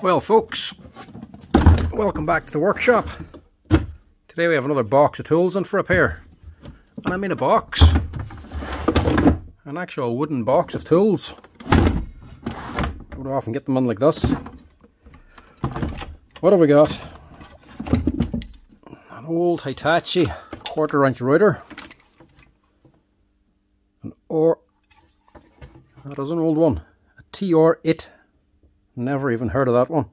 Well folks, welcome back to the workshop. Today we have another box of tools in for repair. And I mean a box. An actual wooden box of tools. Would often get them in like this. What have we got? An old Hitachi quarter inch router. An or that is an old one. A TR8 Never even heard of that one.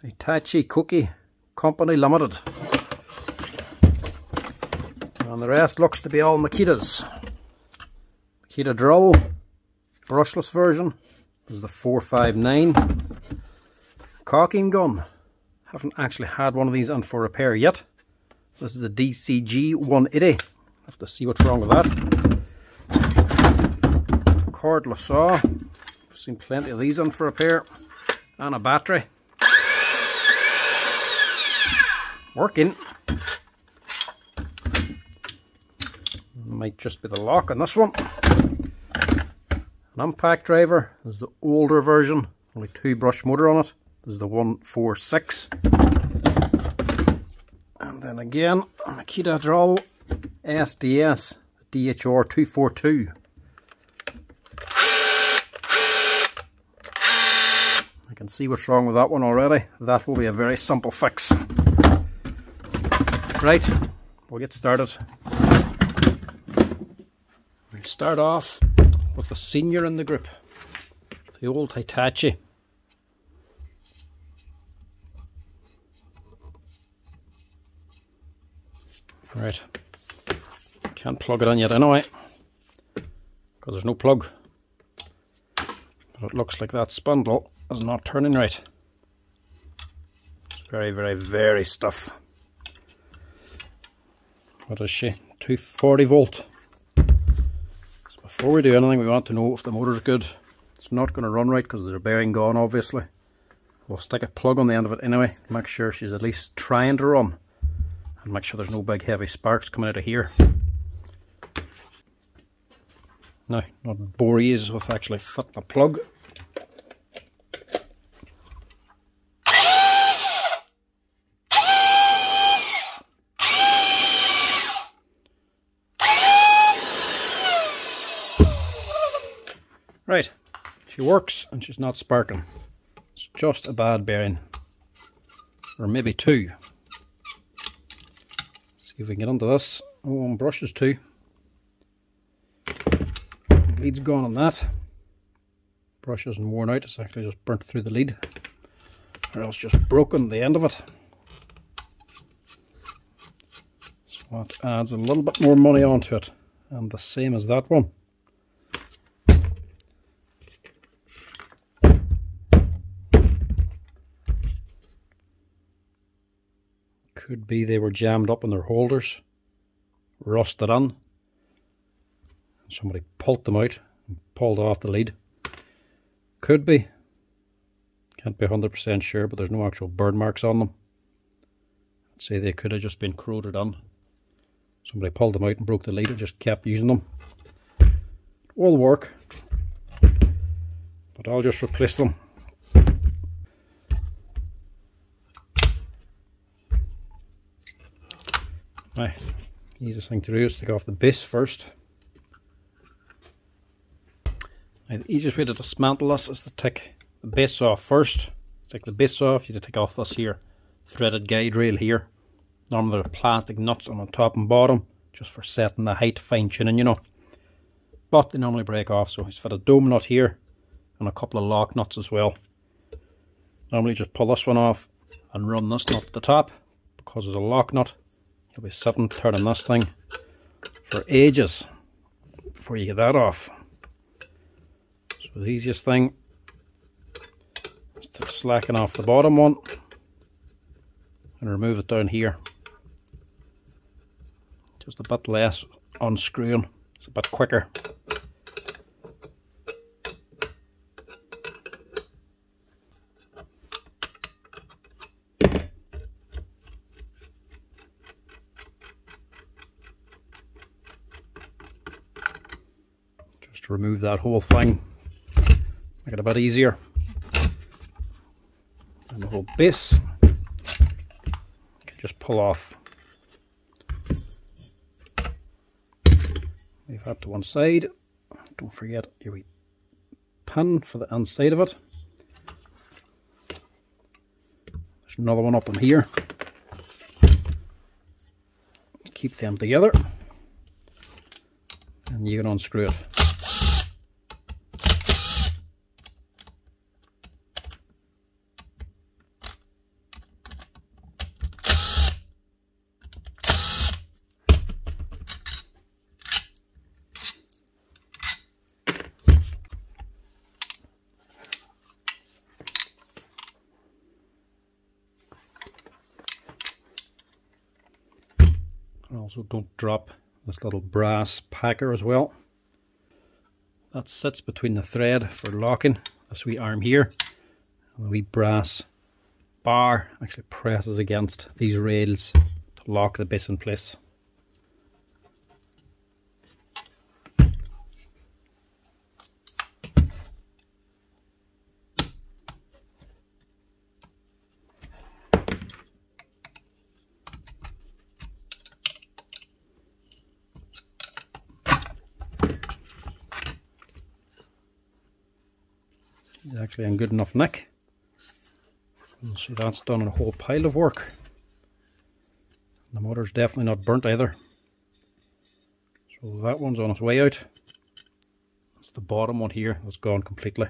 Hitachi Koki Company Limited. And the rest looks to be all Makitas. Makita drill, brushless version. This is the 459. Caulking gun. Haven't actually had one of these on for repair yet. This is a DCG 180. Have to see what's wrong with that. Cordless saw Seen plenty of these on for a pair. And a battery. Working. Might just be the lock on this one. An impact driver. There's the older version. Only two brush motor on it. There's the 146. And then again, Makita Draw SDS DHR242. Can see what's wrong with that one already. That will be a very simple fix. Right, we'll get started. We start off with the senior in the group, the old Hitachi. Right, can't plug it in yet anyway, because there's no plug. But it looks like that spindle is not turning right. It's very, very, very stuff. What is she? 240 volt. So before we do anything, we want to know if the motor's good. It's not going to run right because there's a bearing gone, obviously. We'll stick a plug on the end of it anyway. Make sure she's at least trying to run. And make sure there's no big heavy sparks coming out of here. Now, not bore with actually fitting a plug Right, she works and she's not sparking. It's just a bad bearing. Or maybe two. See if we can get into this. Oh, and brushes too. Lead's gone on that. Brush isn't worn out, it's actually just burnt through the lead. Or else just broken the end of it. So that adds a little bit more money onto it. And the same as that one. Could be they were jammed up in their holders, rusted on. Somebody pulled them out and pulled off the lead. Could be. Can't be 100% sure, but there's no actual burn marks on them. I'd say they could have just been corroded on. Somebody pulled them out and broke the lead and just kept using them. All work. But I'll just replace them Right, easiest thing to do is take off the base first. Now, the easiest way to dismantle this is to take the base off first. Take the base off, you have to take off this here threaded guide rail here. Normally there are plastic nuts on the top and bottom, just for setting the height, fine tuning, you know. But they normally break off, so he's fit a dome nut here and a couple of lock nuts as well. Normally just pull this one off and run this nut the top because there's a lock nut You'll be sitting turning this thing for ages before you get that off. So the easiest thing is to slacken off the bottom one and remove it down here. Just a bit less unscrewing, it's a bit quicker. Remove that whole thing. Make it a bit easier. and the whole base. You can just pull off. Leave that to one side. Don't forget your pin for the inside of it. There's another one up in here. Keep them together. And you can unscrew it. also don't drop this little brass packer as well. That sits between the thread for locking this wee arm here and the wee brass bar actually presses against these rails to lock the base in place. Is actually in good enough nick. You see that's done a whole pile of work. The motor's definitely not burnt either. So that one's on its way out. That's the bottom one here that's gone completely.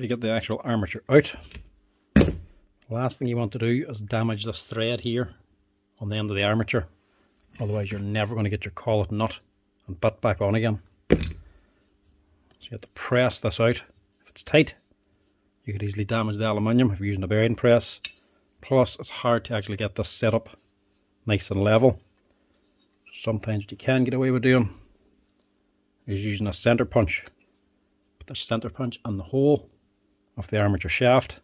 to get the actual armature out. Last thing you want to do is damage this thread here on the end of the armature. Otherwise you're never going to get your collet nut and butt back on again. So you have to press this out. If it's tight, you could easily damage the aluminium if you're using a bearing press. Plus it's hard to actually get this set up nice and level. Sometimes what you can get away with doing is using a center punch. Put the center punch on the hole of the armature shaft.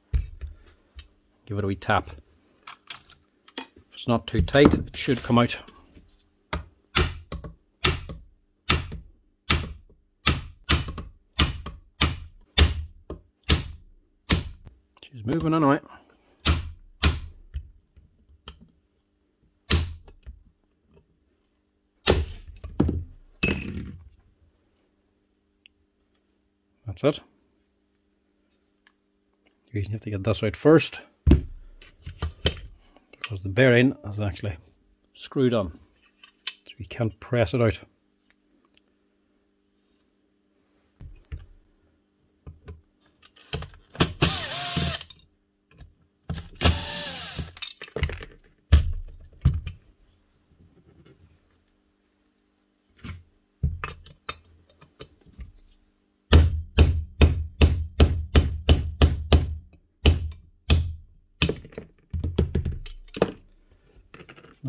Give it a wee tap. If it's not too tight, it should come out. She's moving anyway. That's it you have to get this out first. Because the bearing is actually screwed on. So you can't press it out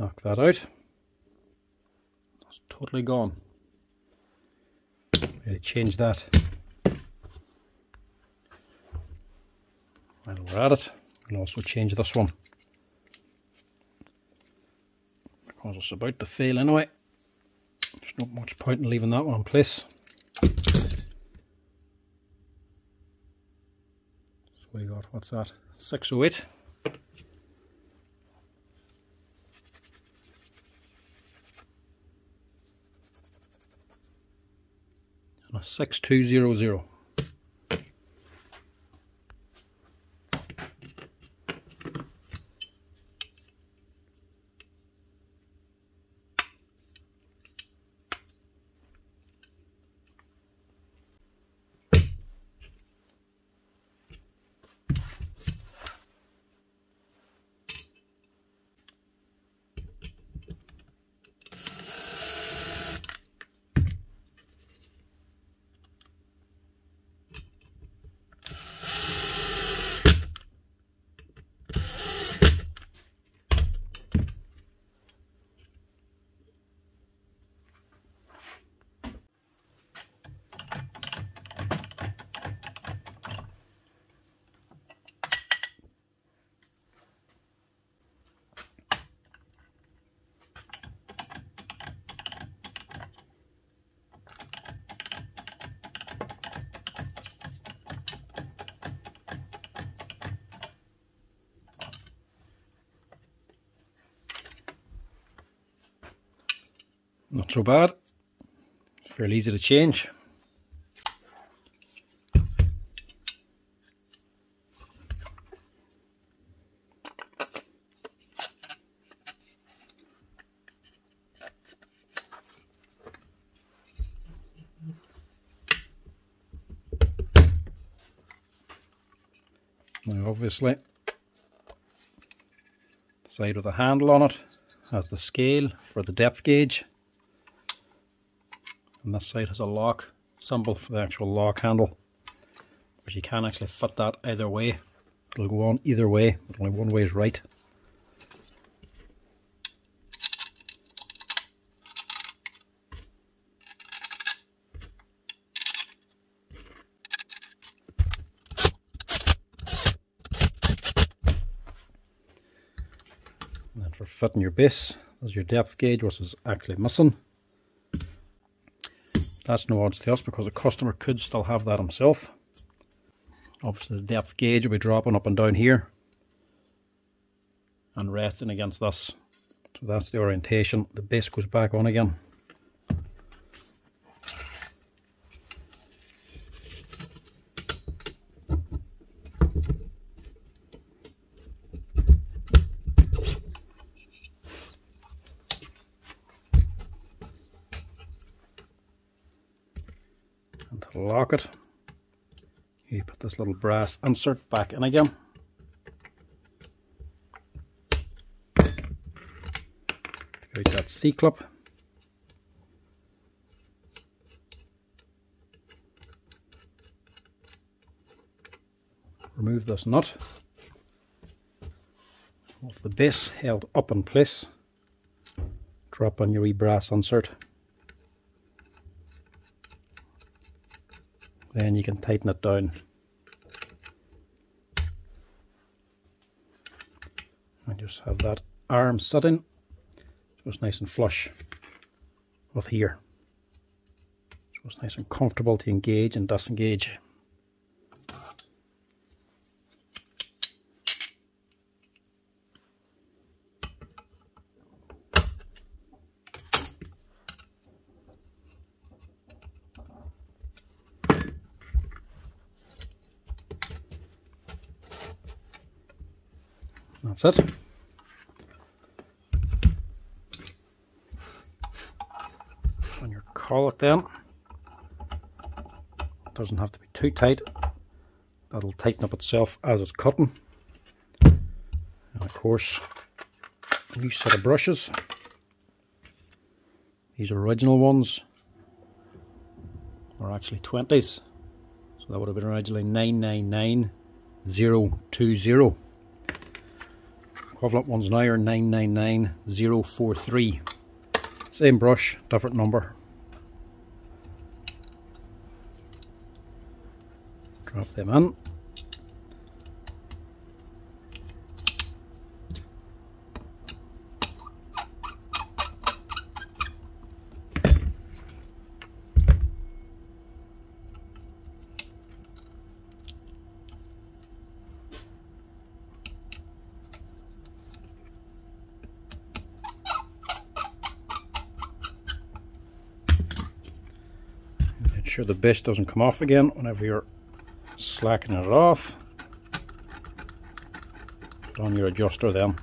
knock that out. It's gone. Really change that. While we're at it, we'll also change this one. Because it's about to fail anyway. There's not much point in leaving that one in place. So we got, what's that, 608. a 6200. Not so bad. Fairly easy to change. Now obviously the side with the handle on it has the scale for the depth gauge and this side has a lock symbol for the actual lock handle. But you can actually fit that either way. It'll go on either way but only one way is right. And then for fitting your base, there's your depth gauge, which is actually missing. That's no odds to us because the customer could still have that himself. Obviously the depth gauge will be dropping up and down here and resting against this. So that's the orientation. The base goes back on again. and to lock it you put this little brass insert back in again. Out that C-clip remove this nut. With the base held up in place. Drop on your wee brass insert. Then you can tighten it down and just have that arm sitting so it's nice and flush with here. So it's nice and comfortable to engage and disengage That's. On your collet then. Doesn't have to be too tight. That'll tighten up itself as it's cutting. And of course, a new set of brushes. These original ones. Are actually 20s. So that would have been originally 999020. Equivalent ones now are 999043. Same brush, different number. Drop them in. Make sure the base doesn't come off again whenever you're slackening it off. Put on your adjuster then.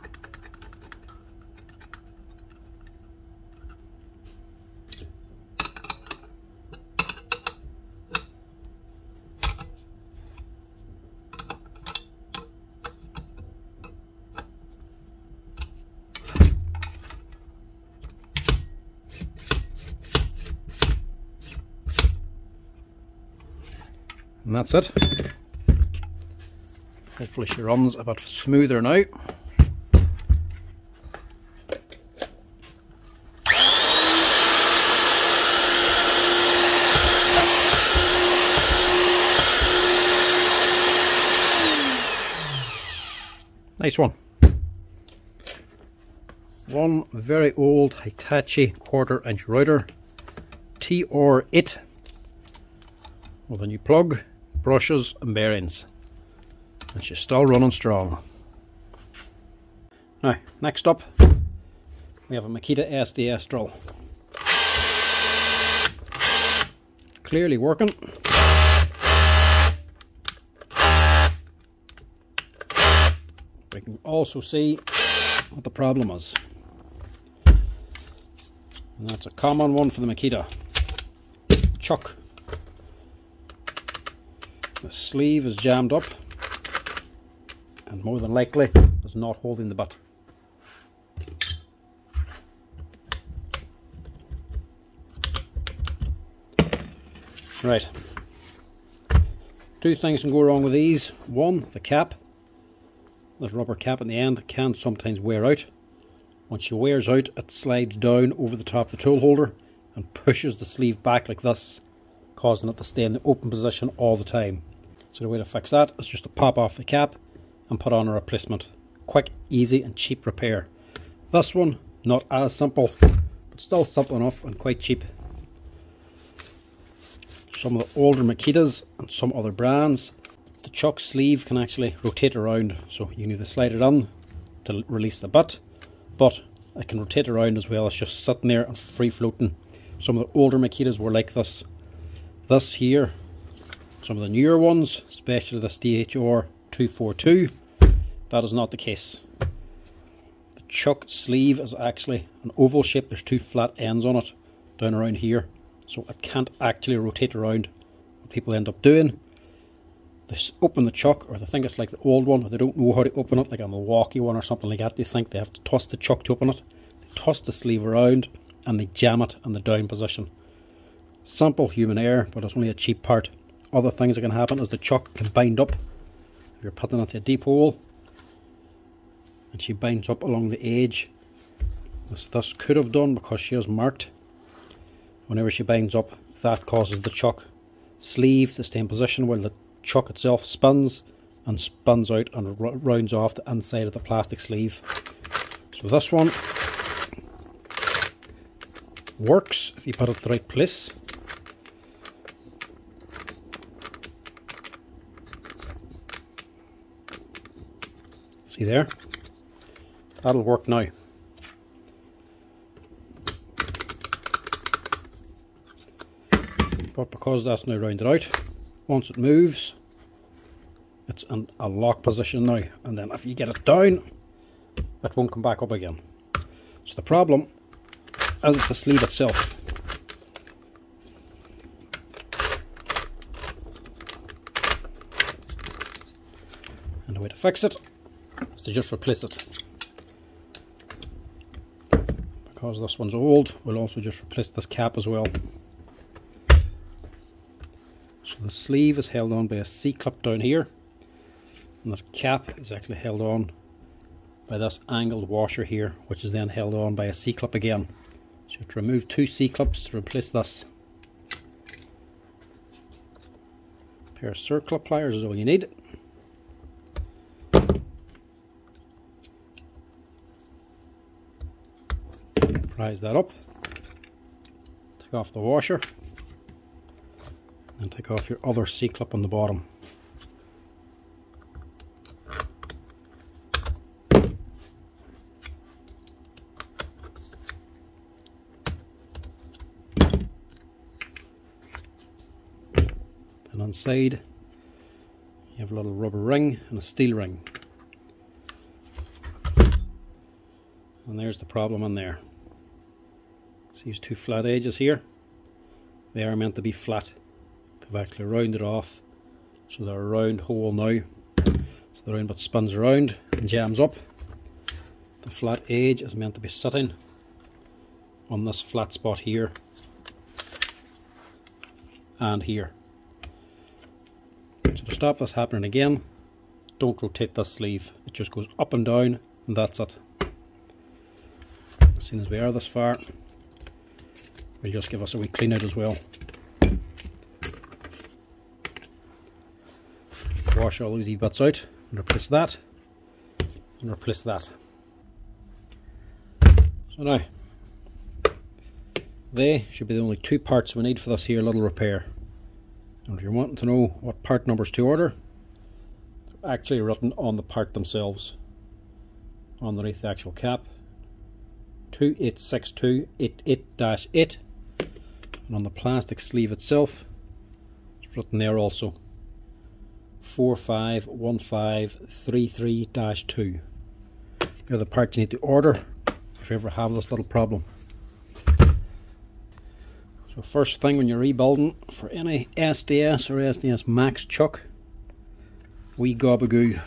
That's it. Hopefully she runs a bit smoother now. Nice one. One very old Hitachi quarter inch router TR8 with a new plug, brushes and bearings. And she's still running strong. Now, next up, we have a Makita SDS drill. clearly working. We can also see what the problem is. And that's a common one for the Makita. Chuck. The sleeve is jammed up and more than likely is not holding the butt. Right. Two things can go wrong with these. One, the cap. This rubber cap in the end can sometimes wear out. Once it wears out, it slides down over the top of the tool holder and pushes the sleeve back like this, causing it to stay in the open position all the time. So the way to fix that is just to pop off the cap and put on a replacement. Quick, easy and cheap repair. This one, not as simple, but still simple enough and quite cheap some of the older Makitas and some other brands. The chuck sleeve can actually rotate around, so you need to slide it on to release the butt, but it can rotate around as well as just sitting there and free floating. Some of the older Makitas were like this. This here, some of the newer ones, especially this DHR 242, that is not the case. The chuck sleeve is actually an oval shape, there's two flat ends on it down around here so it can't actually rotate around what people end up doing. They open the chuck or they think it's like the old one or they don't know how to open it like a Milwaukee one or something like that. They think they have to toss the chuck to open it. They toss the sleeve around and they jam it in the down position. Simple human error but it's only a cheap part other things that can happen is the chuck can bind up. If you're putting it a deep hole. And she binds up along the edge. This, this could have done because she is marked. Whenever she binds up that causes the chuck sleeve to stay in position while the chuck itself spins and spins out and rounds off the inside of the plastic sleeve. So this one works if you put it the right place see there. That'll work now. But because that's now rounded out once it moves it's in a lock position now. And then if you get it down it won't come back up again. So the problem is the sleeve itself. And the way to fix it to just replace it because this one's old we'll also just replace this cap as well So the sleeve is held on by a C-clip down here and this cap is actually held on by this angled washer here which is then held on by a C-clip again. So you have to remove two C-clips to replace this. A pair of circlip pliers is all you need. Prise that up, take off the washer and take off your other C-clip on the bottom. And on side you have a little rubber ring and a steel ring. And there's the problem on there. These two flat edges here? They are meant to be flat. I've actually rounded off so they're a round hole now so the round spins around and jams up the flat edge is meant to be sitting on this flat spot here and here so to stop this happening again don't rotate this sleeve it just goes up and down and that's it as soon as we are this far we'll just give us a wee clean out as well wash all these bits out and replace that and replace that. So now, they should be the only two parts we need for this here little repair. And if you're wanting to know what part numbers to order, they're actually written on the part themselves, underneath the actual cap. 2862888-8 and on the plastic sleeve itself it's written there also. 451533-2. They're the parts you need to order if you ever have this little problem. So first thing when you're rebuilding for any SDS or SDS Max chuck, we gobagoo.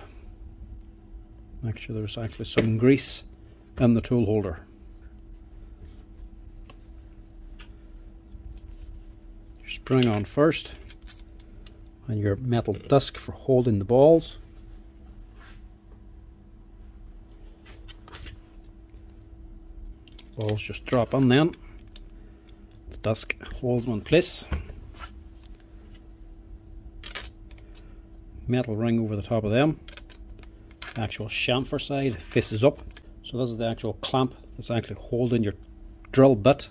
Make sure there's actually some grease in the tool holder. Your spring on first and your metal disc for holding the balls. Balls just drop on then The disc holds them in place. Metal ring over the top of them. The actual chamfer side faces up. So this is the actual clamp that's actually holding your drill bit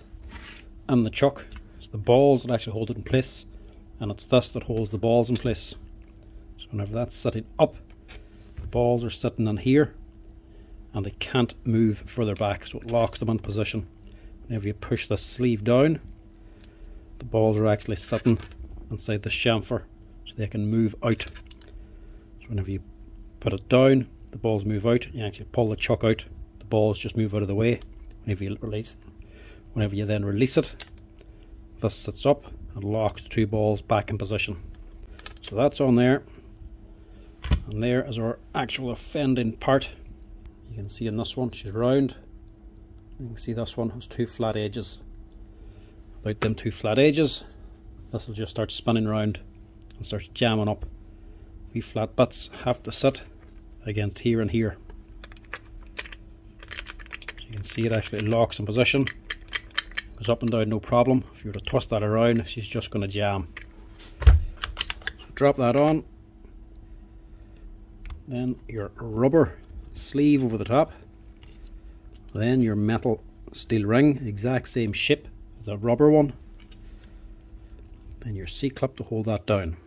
and the chuck. The balls that actually hold it in place and it's this that holds the balls in place. So whenever that's sitting up, the balls are sitting in here and they can't move further back so it locks them in position. Whenever you push the sleeve down, the balls are actually sitting inside the chamfer so they can move out. So whenever you put it down, the balls move out. You actually pull the chuck out, the balls just move out of the way. Whenever you release, whenever you then release it, this sits up and locks the two balls back in position. So that's on there. And there is our actual offending part. You can see in this one, she's round. You can see this one has two flat edges about them two flat edges this will just start spinning around and starts jamming up we flat bits have to sit against here and here so you can see it actually locks in position goes up and down no problem. If you were to twist that around she's just going to jam drop that on. Then your rubber sleeve over the top. Then your metal steel ring exact same shape as the rubber one. Then your C-clip to hold that down.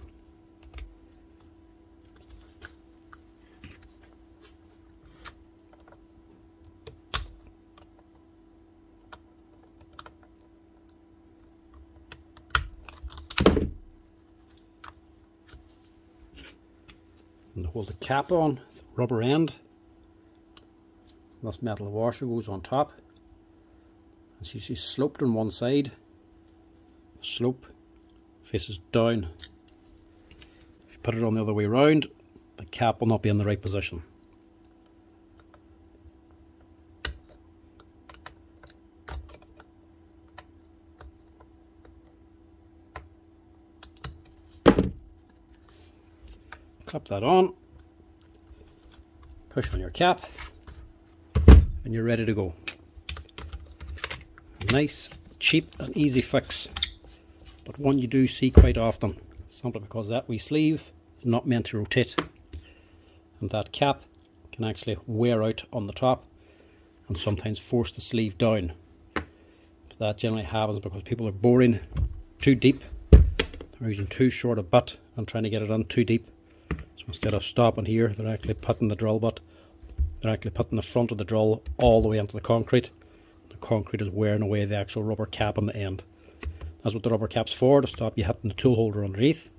Hold the cap on, the rubber end, this metal washer goes on top. And see she's sloped on one side. Slope faces down. If you put it on the other way around the cap will not be in the right position. Clip that on push on your cap and you're ready to go nice, cheap and easy fix. But one you do see quite often, simply because that wee sleeve is not meant to rotate. And that cap can actually wear out on the top and sometimes force the sleeve down. But that generally happens because people are boring too deep. They're using too short a butt and trying to get it on too deep. So instead of stopping here, they're actually putting the drill butt, they're actually putting the front of the drill all the way into the concrete The concrete is wearing away the actual rubber cap on the end. That's what the rubber cap's for, to stop you hitting the tool holder underneath.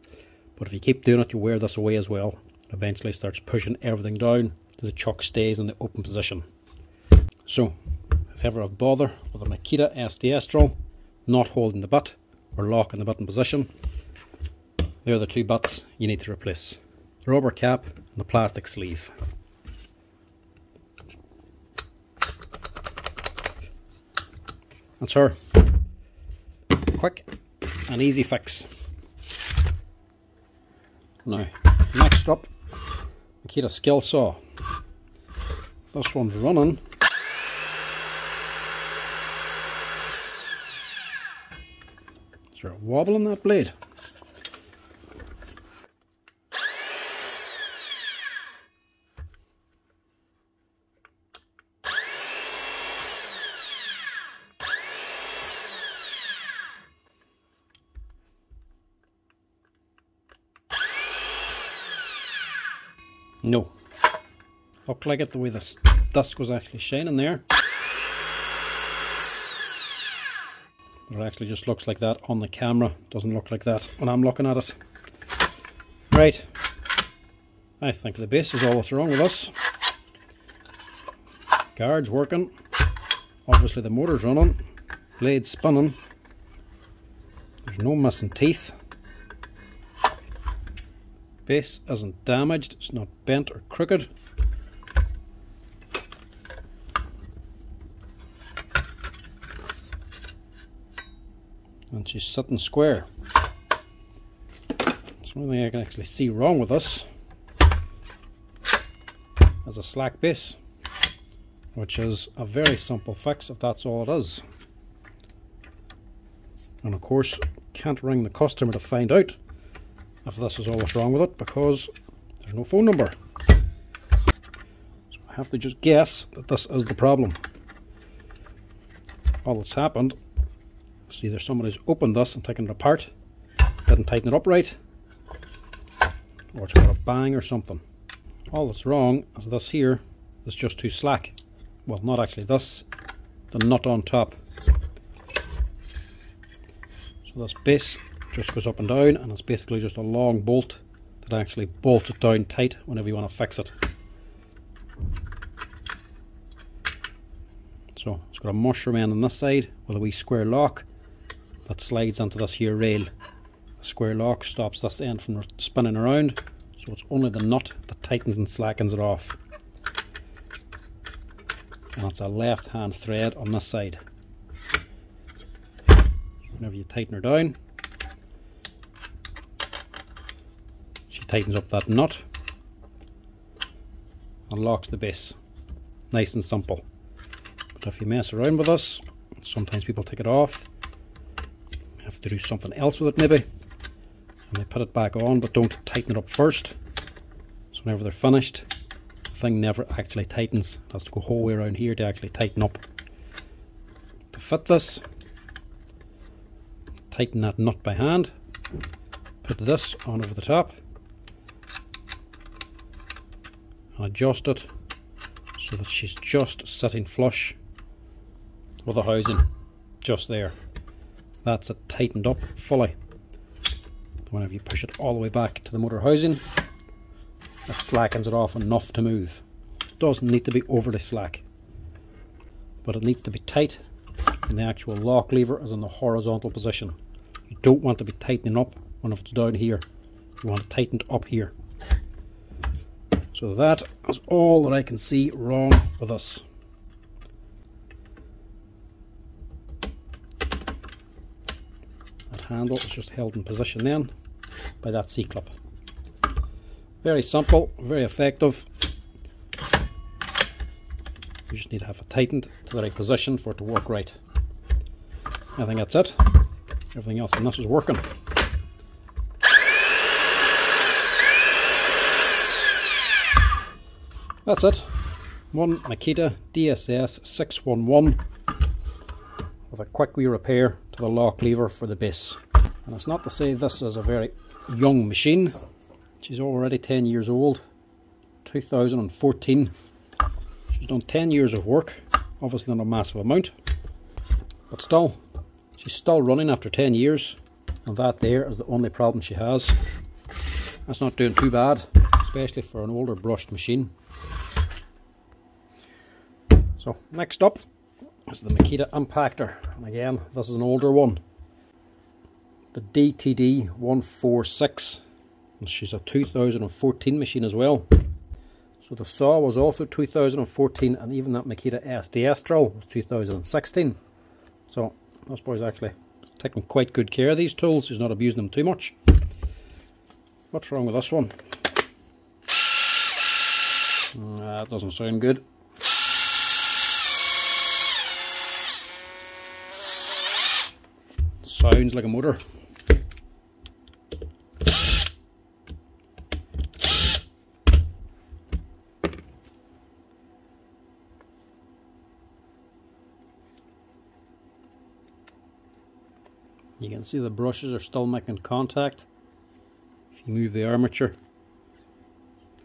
But if you keep doing it, you wear this away as well. Eventually starts pushing everything down so the chuck stays in the open position. So, if ever I've bother with a Makita SDS drill, not holding the butt or locking the button position, there are the two butts you need to replace. The rubber cap and the plastic sleeve. That's her. Quick and easy fix. Now, next up, Makita skill saw. This one's running. Is there a wobble in that blade? No. Look like it the way this dusk was actually shining there. It actually just looks like that on the camera. Doesn't look like that when I'm looking at it. Right, I think the base is all that's wrong with us. Guards working, obviously the motor's running, blades spinning, there's no missing teeth. Base isn't damaged, it's not bent or crooked. And she's sitting square. There's one thing I can actually see wrong with this as a slack base, which is a very simple fix if that's all it is. And of course, can't ring the customer to find out if this is all that's wrong with it because there's no phone number. So I have to just guess that this is the problem. All that's happened is either somebody's opened this and taken it apart, didn't tighten it up right, or it's got a bang or something. All that's wrong is this here is just too slack. Well, not actually this, the nut on top. So this base just goes up and down and it's basically just a long bolt that actually bolts it down tight whenever you want to fix it. So it's got a mushroom end on this side with a wee square lock that slides onto this here rail. The square lock stops this end from spinning around so it's only the nut that tightens and slackens it off. And it's a left hand thread on this side. Whenever you tighten her down, tightens up that nut and locks the base. Nice and simple. But if you mess around with this, sometimes people take it off. Have to do something else with it maybe and they put it back on but don't tighten it up first so whenever they're finished the thing never actually tightens it has to go whole way around here to actually tighten up to fit this tighten that nut by hand put this on over the top and adjust it so that she's just sitting flush with the housing just there. That's it tightened up fully. Whenever you push it all the way back to the motor housing that slackens it off enough to move. It doesn't need to be overly slack but it needs to be tight and the actual lock lever is in the horizontal position. You don't want to be tightening up when it's down here. You want it tightened up here so that is all that I can see wrong with this that handle is just held in position then by that C-clip. Very simple, very effective. You just need to have it tightened to the right position for it to work right. I think that's it. Everything else in this is working. That's it. One Makita DSS 611 with a quick wee repair to the lock lever for the base. And it's not to say this is a very young machine. She's already 10 years old, 2014. She's done 10 years of work, obviously not a massive amount, but still, she's still running after 10 years, and that there is the only problem she has. That's not doing too bad, especially for an older brushed machine. So next up is the Makita Impactor, and again, this is an older one. The DTD 146 and she's a 2014 machine as well. So the saw was also 2014 and even that Makita SDS drill was 2016 so this boy's actually taking quite good care of these tools. He's not abusing them too much. What's wrong with this one? That doesn't sound good sounds like a motor You can see the brushes are still making contact. If you move the armature,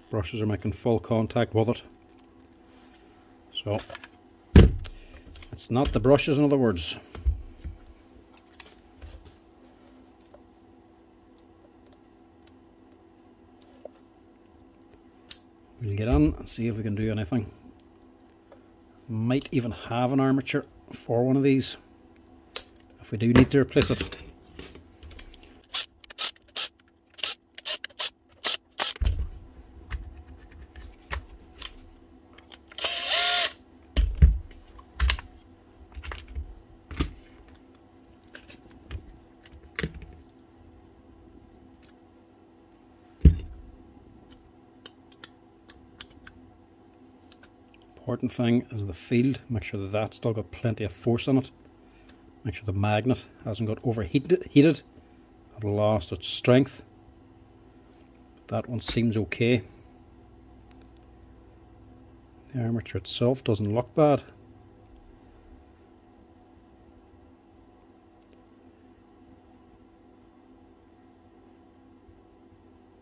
brushes are making full contact with it. So, it's not the brushes in other words. And see if we can do anything. Might even have an armature for one of these if we do need to replace it. Thing is the field. Make sure that that's still got plenty of force in it. Make sure the magnet hasn't got overheated heated. Or lost its strength. That one seems okay. The armature itself doesn't look bad.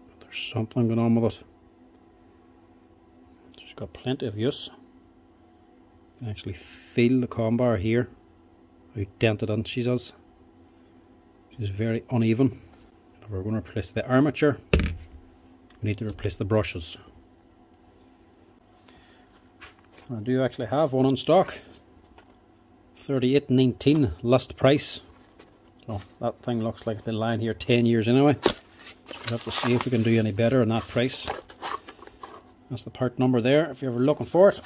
But there's something going on with it. It's got plenty of use actually feel the com bar here. How dented in she does. She's very uneven. We're going to replace the armature we need to replace the brushes. I do actually have one in stock. 38.19 list price. So that thing looks like it's been lying here 10 years anyway. We'll have to see if we can do any better on that price. That's the part number there if you're ever looking for it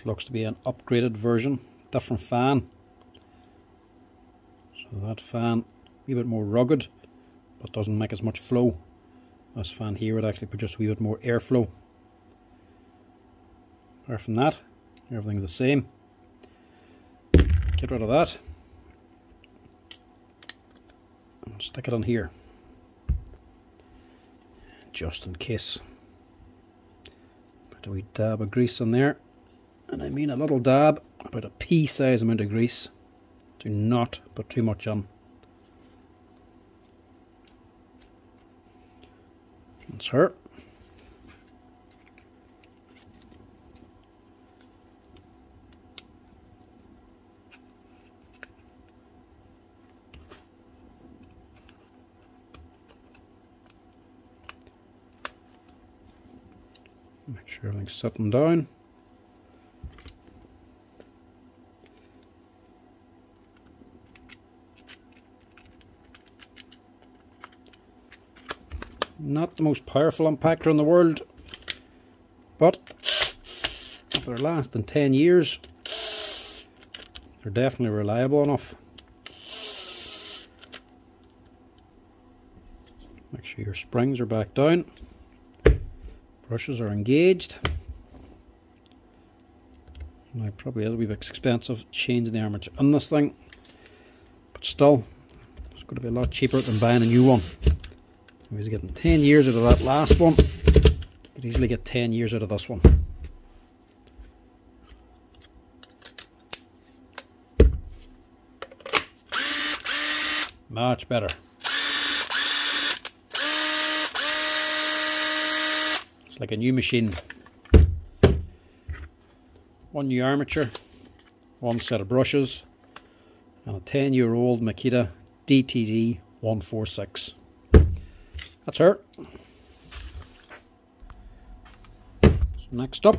This looks to be an upgraded version, different fan. So that fan, a bit more rugged, but doesn't make as much flow. This fan here would actually produce a wee bit more airflow. Apart from that, everything's the same. Get rid of that. And stick it on here. Just in case. Put a wee dab of grease on there and I mean a little dab, about a pea size amount of grease. Do not put too much on. That's her. Make sure everything's sitting down. Not the most powerful impactor in the world, but if they're lasting 10 years, they're definitely reliable enough. Make sure your springs are back down. Brushes are engaged. Now probably a little bit expensive changing the armature on this thing, but still, it's going to be a lot cheaper than buying a new one. He was getting 10 years out of that last one. Could easily get 10 years out of this one. Much better. It's like a new machine. One new armature, one set of brushes, and a 10 year old Makita DTD 146. That's her. So next up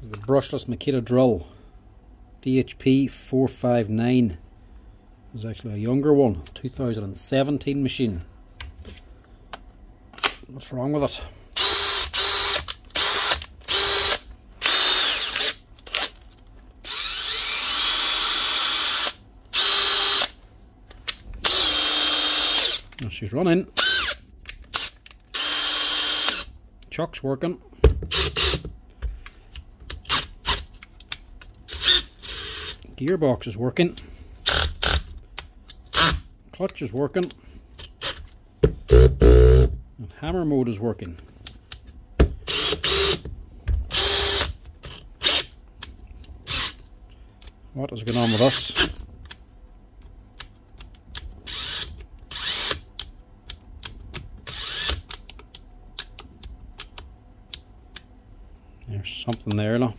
is the brushless Makita drill. DHP 459 is actually a younger one, 2017 machine. What's wrong with it? she's running. Chuck's working. Gearbox is working. Clutch is working. And hammer mode is working. What is going on with us? something there, no?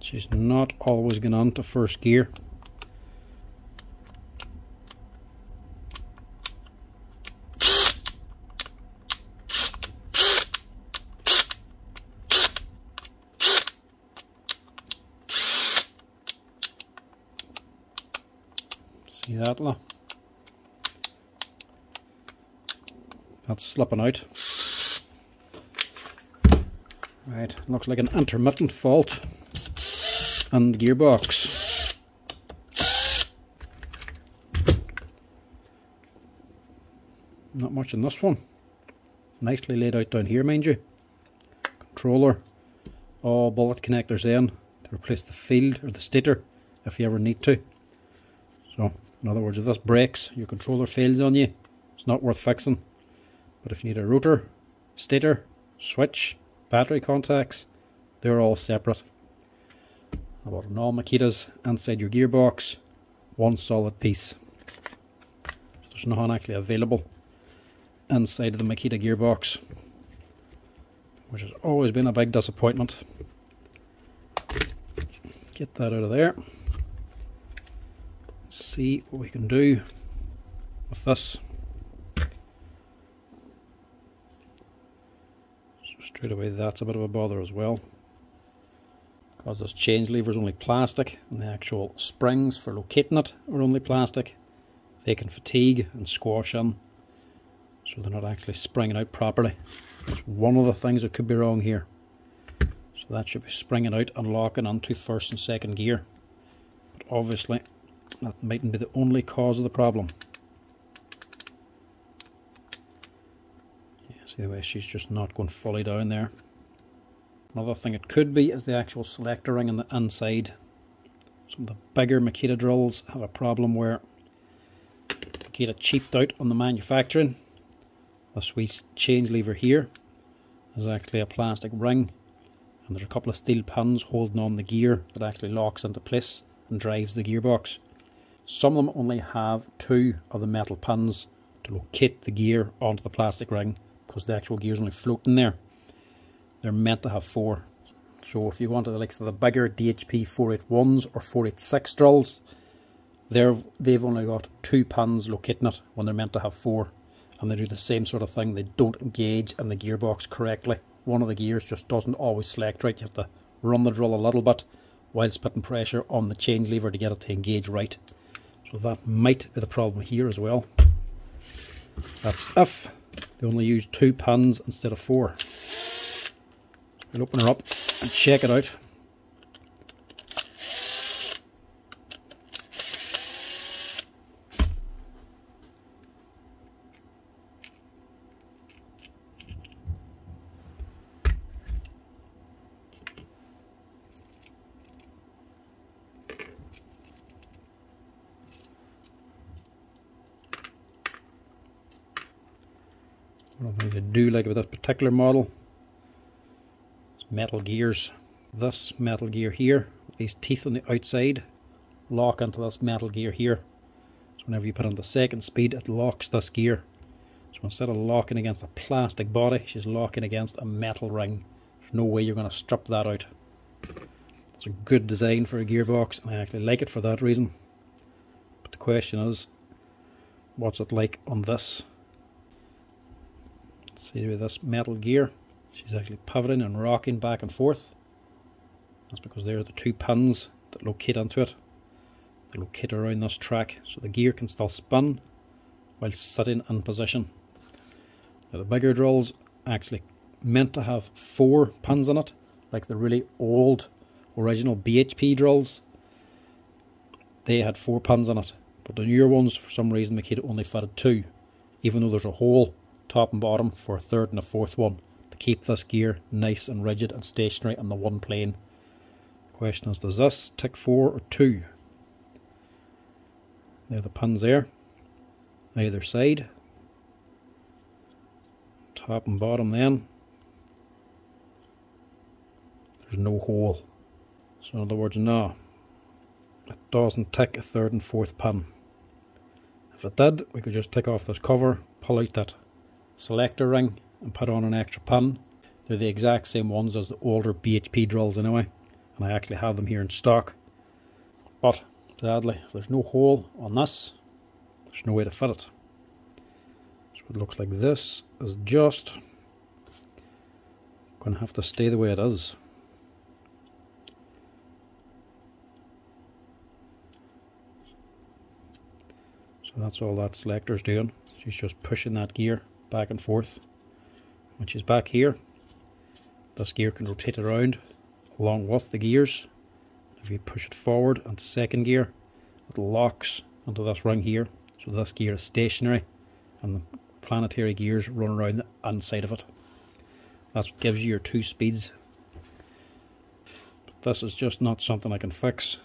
She's not always going on to first gear. Slipping out. Right, looks like an intermittent fault on the gearbox. Not much in this one. Nicely laid out down here, mind you. Controller, all bullet connectors in to replace the field or the stator if you ever need to. So, in other words, if this breaks, your controller fails on you, it's not worth fixing. But if you need a rotor, stator, switch, battery contacts, they're all separate. About an all Makitas inside your gearbox, one solid piece. There's nothing actually available inside of the Makita gearbox, which has always been a big disappointment. Get that out of there. See what we can do with this. Straight away that's a bit of a bother as well. Because this change lever is only plastic and the actual springs for locating it are only plastic. They can fatigue and squash in so they're not actually springing out properly. That's one of the things that could be wrong here. So that should be springing out and locking onto first and second gear. But obviously that mightn't be the only cause of the problem See the way she's just not going fully down there. Another thing it could be is the actual selector ring on the inside. Some of the bigger Makita drills have a problem where Makita cheaped out on the manufacturing. This wee change lever here is actually a plastic ring and there's a couple of steel pins holding on the gear that actually locks into place and drives the gearbox. Some of them only have two of the metal pins to locate the gear onto the plastic ring because the actual gear's only floating there. They're meant to have four. So if you want to the likes of the bigger DHP 481s or 486 drills, they're, they've only got two pins locating it when they're meant to have four. And they do the same sort of thing. They don't engage in the gearbox correctly. One of the gears just doesn't always select right. You have to run the drill a little bit whilst putting pressure on the change lever to get it to engage right. So that might be the problem here as well. That's if they only use two pins instead of four. I'll open her up and check it out. What I'm going to do like with this particular model It's metal gears. This metal gear here, these teeth on the outside, lock into this metal gear here. So whenever you put on the second speed, it locks this gear. So instead of locking against a plastic body, she's locking against a metal ring. There's no way you're going to strip that out. It's a good design for a gearbox, and I actually like it for that reason. But the question is, what's it like on this? See with this metal gear, she's actually pivoting and rocking back and forth. That's because there are the two pins that locate onto it. They locate around this track so the gear can still spin while sitting in position. Now the bigger drills actually meant to have four pins in it, like the really old original BHP drills. They had four pins in it, but the newer ones for some reason Makita only fitted two, even though there's a hole top and bottom for a third and a fourth one to keep this gear nice and rigid and stationary on the one plane. Question is, does this tick 4 or 2? There are the pins there, either side. Top and bottom then. There's no hole. So in other words, no. It doesn't tick a third and fourth pin. If it did, we could just take off this cover, pull out that selector ring and put on an extra pin. They're the exact same ones as the older BHP drills anyway. and I actually have them here in stock. But sadly, if there's no hole on this, there's no way to fit it. So it looks like this is just going to have to stay the way it is. So that's all that selector's doing. She's just pushing that gear back and forth. which is back here, this gear can rotate around along with the gears. If you push it forward into second gear, it locks onto this ring here. So this gear is stationary and the planetary gears run around the inside of it. That gives you your two speeds. But this is just not something I can fix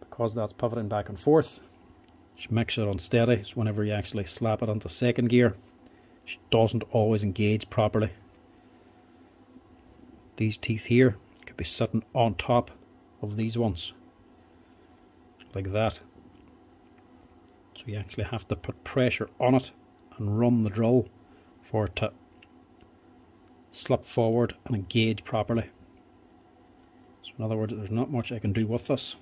because that's pivoting back and forth. She makes it unsteady, so whenever you actually slap it onto second gear, she doesn't always engage properly. These teeth here could be sitting on top of these ones. Like that. So you actually have to put pressure on it and run the drill for it to slip forward and engage properly. So in other words there's not much I can do with this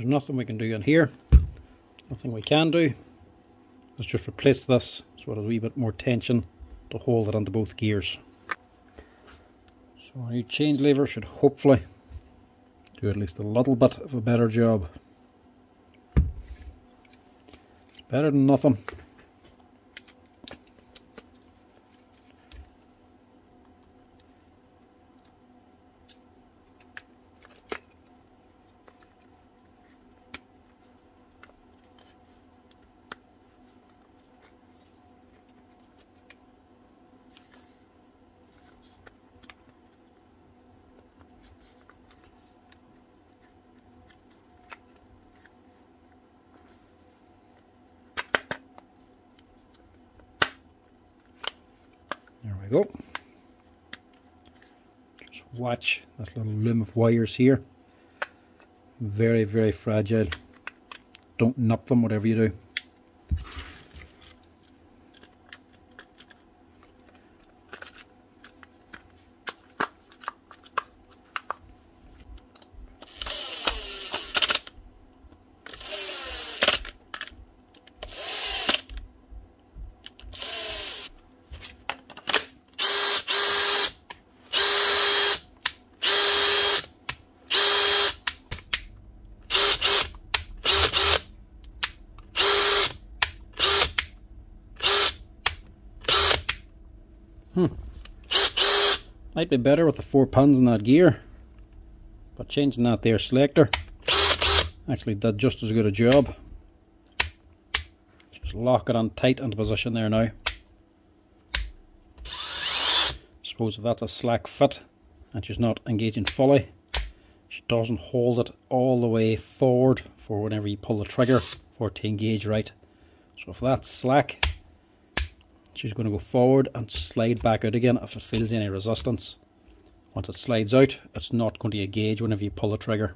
There's nothing we can do in here. Nothing we can do. Let's just replace this so it has a wee bit more tension to hold it onto both gears. So our new change lever should hopefully do at least a little bit of a better job. It's better than nothing. Go. Just watch this little loom of wires here. Very, very fragile. Don't nip them, whatever you do. Might be better with the four pins in that gear. But changing that there selector actually did just as good a job. Just lock it on tight into position there now. Suppose if that's a slack fit and she's not engaging fully, she doesn't hold it all the way forward for whenever you pull the trigger for it to engage right. So if that's slack, she's going to go forward and slide back out again if it feels any resistance. Once it slides out, it's not going to engage whenever you pull the trigger.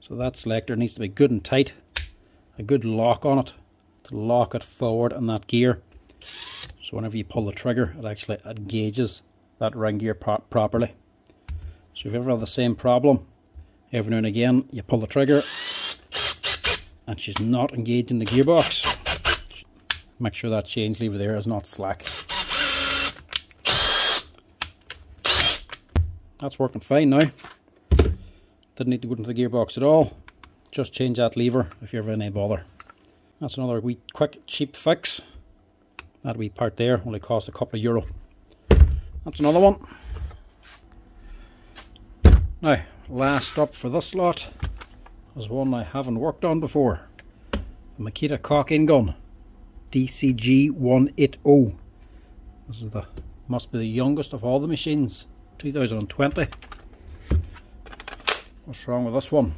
So that selector needs to be good and tight. A good lock on it to lock it forward in that gear. So whenever you pull the trigger, it actually engages that ring gear pro properly. So if you ever have the same problem, every now and again you pull the trigger and she's not engaging the gearbox, make sure that change lever there is not slack. That's working fine now. Didn't need to go into the gearbox at all. Just change that lever if you're ever any bother. That's another wee quick cheap fix. That wee part there only cost a couple of euro. That's another one. Now, last up for this lot is one I haven't worked on before. The Makita caulking gun. DCG 180. This is the must be the youngest of all the machines. 2020. What's wrong with this one?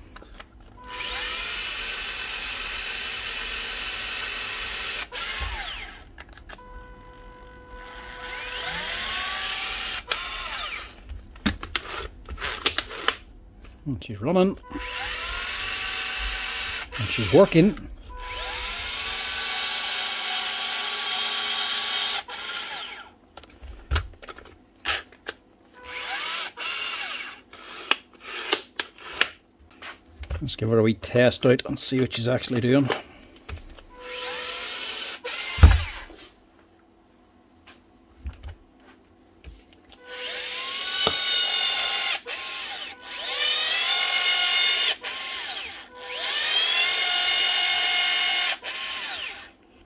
And she's running. And she's working. Let's give her a wee test out and see what she's actually doing.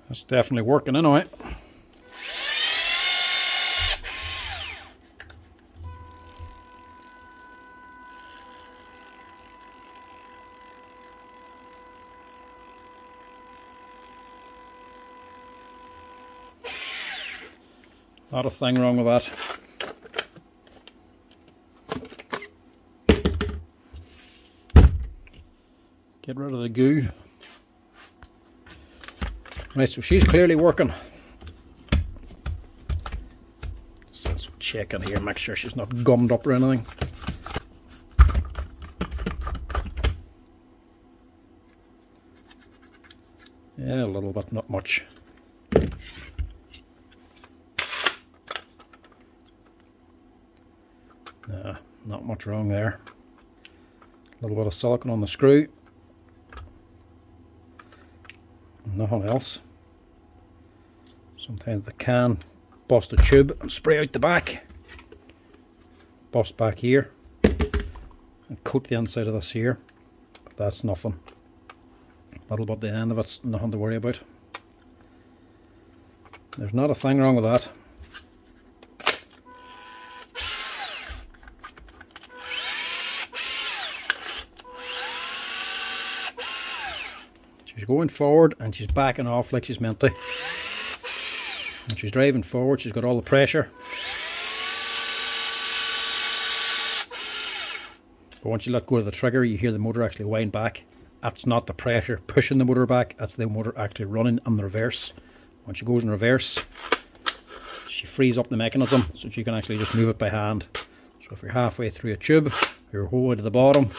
That's definitely working anyway. Thing wrong with that. Get rid of the goo. Right, so she's clearly working. So let's check in here, make sure she's not gummed up or anything. Yeah, a little bit, not much. Nah, not much wrong there. A little bit of silicone on the screw. Nothing else. Sometimes they can bust a tube and spray out the back. Bust back here. And coat the inside of this here. But that's nothing. A little bit the end of it's nothing to worry about. There's not a thing wrong with that. Going forward and she's backing off like she's meant to. And she's driving forward, she's got all the pressure. But once you let go of the trigger, you hear the motor actually wind back. That's not the pressure pushing the motor back, that's the motor actually running in the reverse. Once she goes in reverse, she frees up the mechanism so she can actually just move it by hand. So if you're halfway through a tube, you're whole way to the bottom,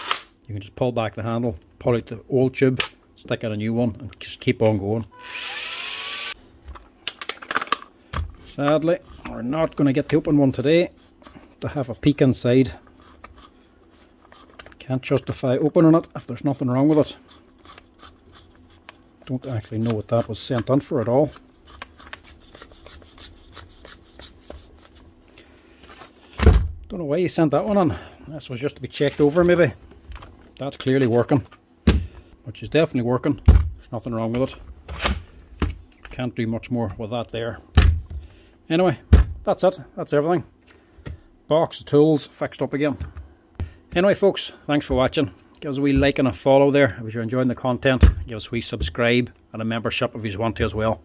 you can just pull back the handle, pull out the old tube, stick in a new one and just keep on going. Sadly, we're not going to get to open one today to have a peek inside. Can't justify opening it if there's nothing wrong with it. Don't actually know what that was sent on for at all. Don't know why you sent that one on. This was just to be checked over maybe. That's clearly working which is definitely working. There's nothing wrong with it. Can't do much more with that there. Anyway, that's it. That's everything. Box of tools fixed up again. Anyway, folks, thanks for watching. Give us a wee like and a follow there if you're enjoying the content. Give us a wee subscribe and a membership if you want to as well.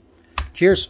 Cheers.